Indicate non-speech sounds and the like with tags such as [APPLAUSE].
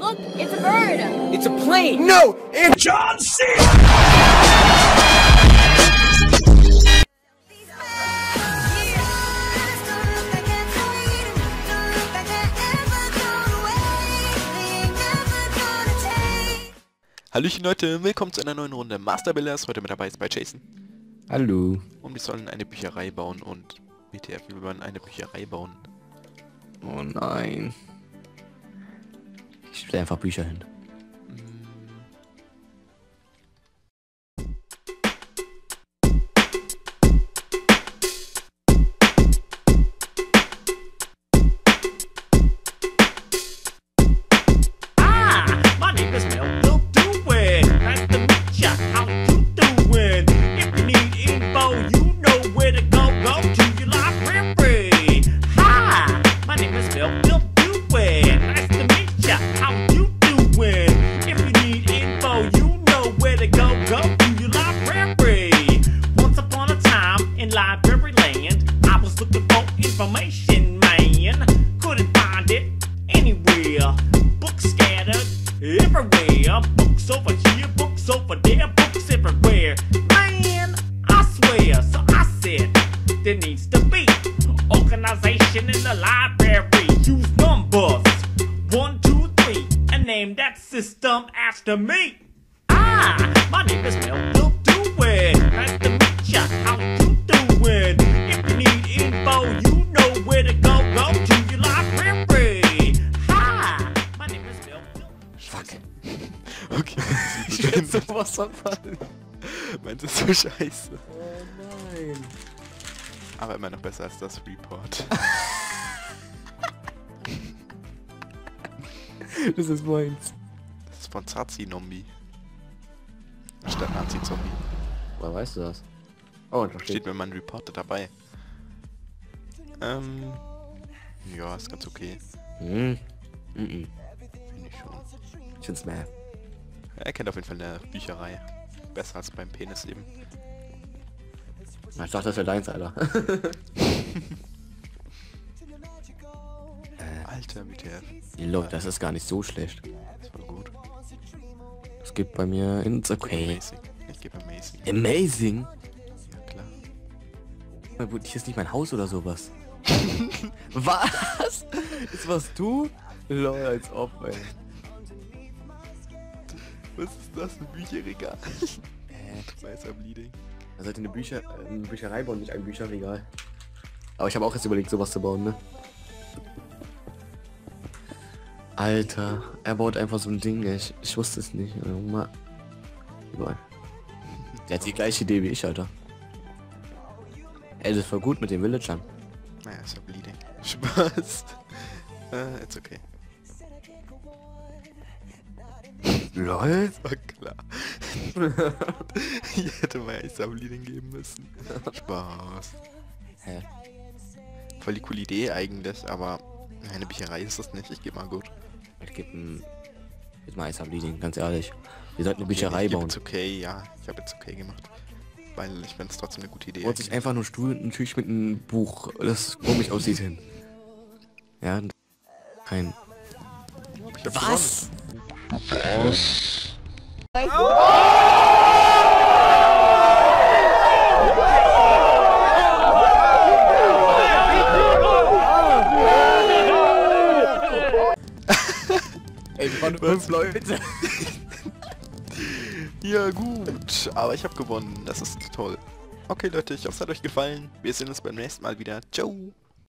Look, it's a bird. It's a plane! No! It's John C. Hallöchen Leute, willkommen zu einer neuen Runde Master Builders. Heute mit dabei ist bei Jason. Hallo. Und wir sollen eine Bücherei bauen und WTF, wir wollen eine Bücherei bauen. Oh nein. Ich stelle einfach Bücher hin. Information, man. Couldn't find it anywhere. Books scattered everywhere. Books over here, books over there, books everywhere. Man, I swear. So I said, there needs to be organization in the library. Use numbers one, two, three, and name that system after me. Ah, [LAUGHS] Sowas verfallen. meins ist so scheiße. Oh nein. Aber immer noch besser als das Report. [LAUGHS] Das ist meins. Das ist von Zazi Nombi. Statt Nazi Zombie. Woher weißt du das? Oh, da Steht steht. mir mein Reporter dabei. Ähm. Ja, ist ganz okay. Hm. Mhm. Finde ich schon. Ich find's mehr. Er kennt auf jeden Fall eine Bücherei. Besser als beim Penis eben. Ich dachte, das wäre deins, Alter. [LAUGHS] Alter, WTF. Leute, das ist gar nicht so schlecht. Das war gut. Es gibt bei mir ins okay. Amazing. Ich gebe Amazing. Amazing. Ja, klar. Hier ist nicht mein Haus oder sowas. [LAUGHS] Was? Ist was du? Lol, als ob, ey. Was ist das? Ein Bücherregal? [LAUGHS] Äh, Weißer Bleeding. Er sollte eine, Bücher, eine Bücherei bauen, nicht ein Bücherregal. Aber ich habe auch jetzt überlegt, sowas zu bauen, ne? Alter, er baut einfach so ein Ding, ich, ich wusste es nicht. Egal. Der hat die gleiche Idee wie ich, Alter. Ey, das ist voll gut mit den Villagern. Naja, ist ja Bleeding. [LAUGHS] Spaß. äh, it's okay. LOL? [LAUGHS] War klar. ich hätte mal Ice Bleeding geben müssen. Spaß. Hä? Voll die coole Idee eigentlich, aber eine Bücherei ist das nicht. Ich gebe mal gut. Ich geb ein... Jetzt mal Ice Bleeding, ganz ehrlich. Wir sollten eine Bücherei ich gebe bauen. It's okay, ja. Ich habe jetzt okay gemacht. Weil ich finde es trotzdem eine gute Idee. Baut sich einfach nur Stuhl und ein Tisch mit einem Buch, das komisch aussieht hin. Ja, kein... Ich gewonnen. Ey, wir waren fünf Leute. [LAUGHS] Ja gut, aber ich habe gewonnen. Das ist toll. Okay Leute, ich hoffe es hat euch gefallen. Wir sehen uns beim nächsten Mal wieder. Ciao.